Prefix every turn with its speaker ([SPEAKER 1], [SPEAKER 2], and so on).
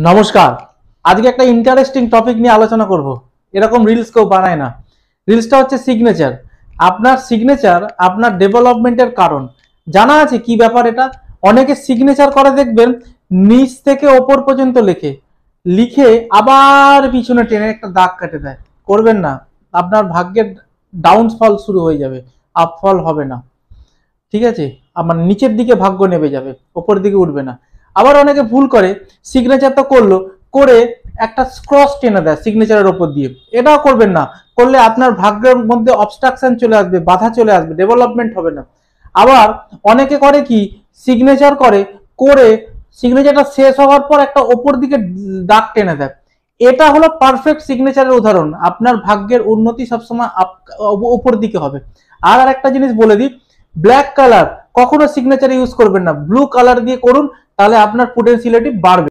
[SPEAKER 1] নমস্কার। আজকে একটা ইন্টারেস্টিং টপিক নিয়ে আলোচনা করব। এরকম রিলস কেউ বানায় না। রিলসটা হচ্ছে সিগনেচার আপনার সিগনেচার আপনার ডেভেলপমেন্টের কারণ। জানা আছে কি ব্যাপার এটা? অনেকে সিগনেচার করে দেখবেন, নিচ থেকে ওপর পর্যন্ত লেখে। লিখে আবার পিছনে টেনে একটা দাগ কেটে দেয়। করবেন না। আপনার ভাগ্যের ডাউনফল শুরু হয়ে যাবে। আপফল হবে না। ঠিক আছে? আমার নিচের দিকে ভাগ্য নেমে যাবে। ওপর দিকে উঠবে না। আবার অনেকে ভুল করে সিগনেচার তো করল, করে একটা ক্রস টেনে দেয় সিগনেচারের ওপর দিয়ে। এটাও করবেন না। করলে আপনার ভাগ্যের মধ্যে অবস্ট্রাকশন চলে আসবে, বাধা চলে আসবে ডেভেলপমেন্ট হবে না। আবার অনেকে করে কি সিগনেচার করে করে সিগনেচারটা শেষ হওয়ার পর একটা ওপর দিকে দাগ টেনে দেয়। এটা হলো পারফেক্ট সিগনেচারের উদাহরণ। আপনার ভাগ্যের উন্নতি সবসময় উপর দিকে হবে। আর একটা জিনিস বলে দিই ব্ল্যাক কালার কখনো সিগনেচার ইউজ করবেন না। ব্লু কালার দিয়ে করুন তাহলে আপনার পোটেন্সিয়ালিটি বাড়বে।